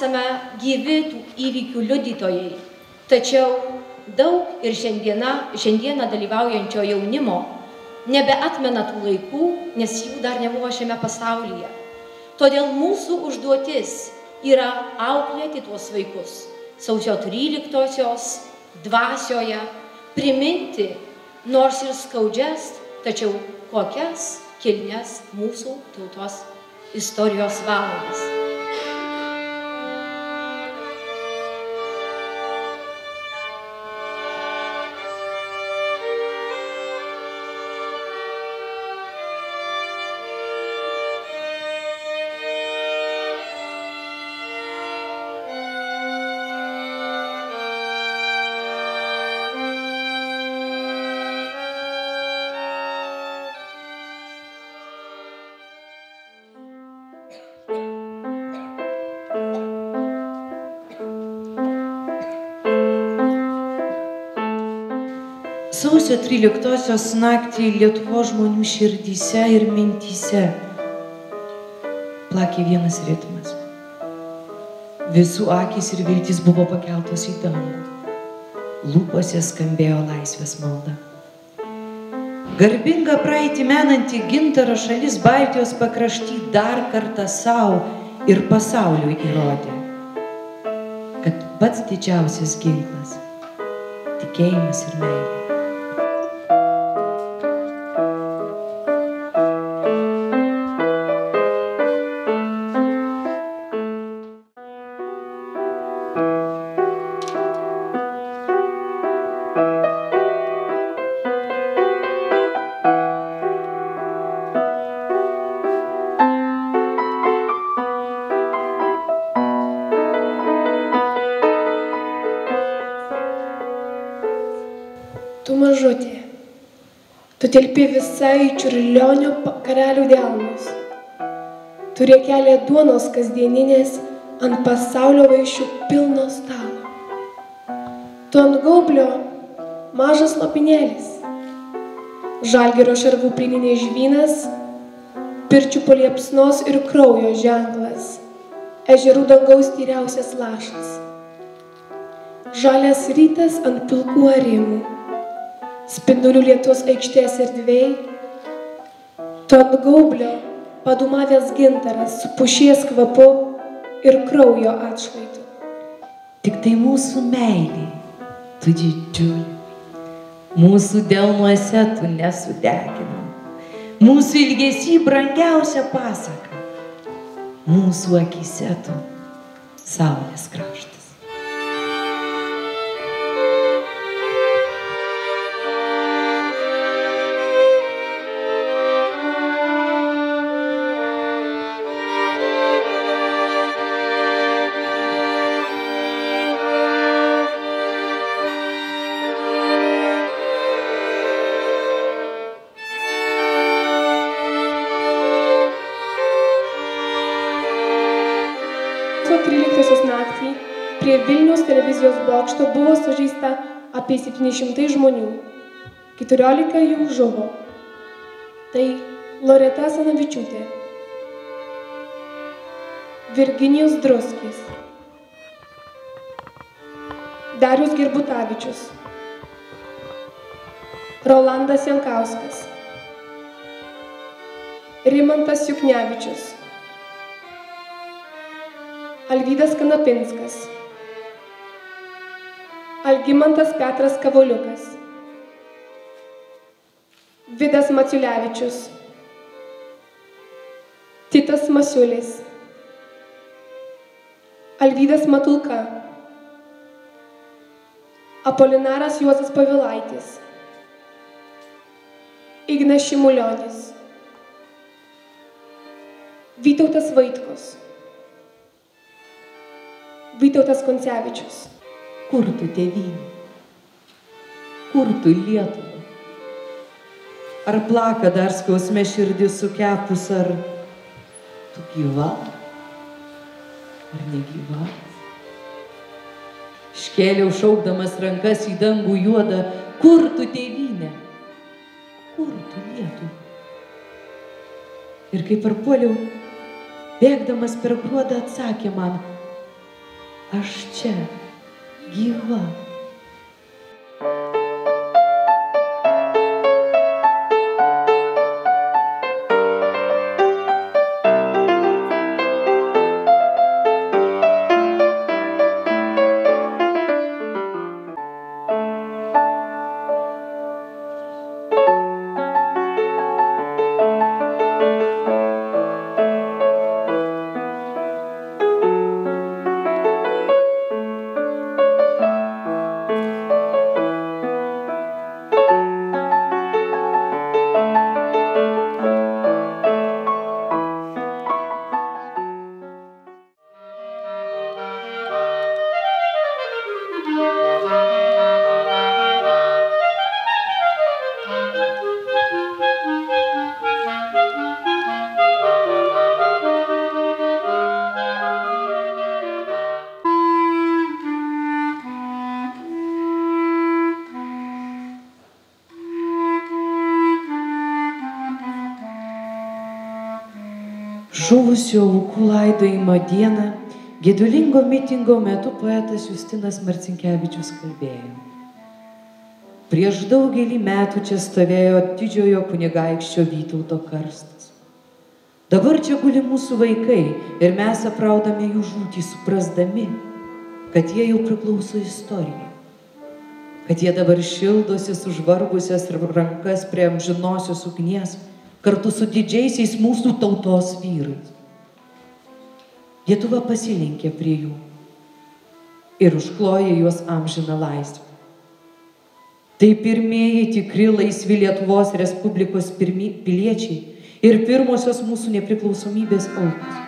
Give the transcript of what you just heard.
esame gyvi tų įvykių liudytojai. Tačiau daug ir šiandieną, šiandieną dalyvaujančio jaunimo nebeatmena tų laikų, nes jų dar nebuvo šiame pasaulyje. Todėl mūsų užduotis yra auklėti tuos vaikus sausio 13-osios dvasioje, priminti nors ir skaudžias, tačiau kokias kilnes mūsų tautos istorijos valandas. Sausio 13-osios naktį Lietuvo žmonių širdyse ir mintyse plakė vienas ritmas. Visų akis ir viltis buvo pakeltos į dangų. Lūpose skambėjo laisvės malda. Garbinga praeitį menanti gintaro šalis Baltijos pakrašty dar kartą savo ir pasauliui įrodė, kad pats didžiausias ginklas - tikėjimas ir meilė. Tu telpi visai čiurlionio karalių delnus. Turi kelią duonos kasdieninės ant pasaulio vaišių pilno stalo. Tu ant gaublio mažas lopinėlis. Žalgerio šarvų plininė žvynas, pirčių poliepsnos ir kraujo ženklas, ežerų dangaus tyriausias lašas. Žalias rytas ant pilkų arimų spindulių lietus aikštės erdvėj, tu ant gaublio padumavęs gintaras su pušies kvapu ir kraujo atšvaitu. Tik tai mūsų meilė, tu didžiulė. Mūsų delnuose tu nesudeginam. Mūsų ilgesį brangiausia pasaka. Mūsų akise tu saulės kraštas. Sausio 13 naktį prie Vilniaus televizijos bokšto buvo sužeista apie 700 žmonių. 14 jų žuvo. Tai Loreta Sanavičiūtė, Virginijus Druskis, Darius Girbutavičius, Rolandas Jankauskas, Rimantas Juknevičius, Alvydas Kanapinskas, Algimantas Petras Kavoliukas, Vidas Maciulevičius, Titas Masiulis, Alvydas Matulka, Apolinaras Juozas Pavilaitis, Ignas Šimulionis, Vytautas Vaitkus, Vytautas Koncevičius. Kur tu tėvynė? Kur tu Lietuva? Ar plaka dar skausme širdis sukepus, ar tu gyva? Ar negyva? Škėliau šaukdamas rankas į dangų juodą, kur tu tėvynė? Kur tu Lietuva? Ir kaip parpuoliau, bėgdamas per gruodą atsakė man, aš čia, Žuvusių aukų laidojimo dieną gedulingo mitingo metu poetas Justinas Marcinkievičius kalbėjo. Prieš daugelį metų čia stovėjo didžiojo kunigaikščio Vytauto karstas. Dabar čia guli mūsų vaikai ir mes apraudame jų žūtį, suprasdami, kad jie jau priklauso istorijai. Kad jie dabar šildosi sužvarbusias rankas prie amžinosios ugnies kartu su didžiaisiais mūsų tautos vyrais. Lietuva pasilinkė prie jų ir užkloja juos amžiną laisvę. Tai pirmieji tikri laisvi Lietuvos Respublikos pirmi, piliečiai ir pirmosios mūsų nepriklausomybės aukos.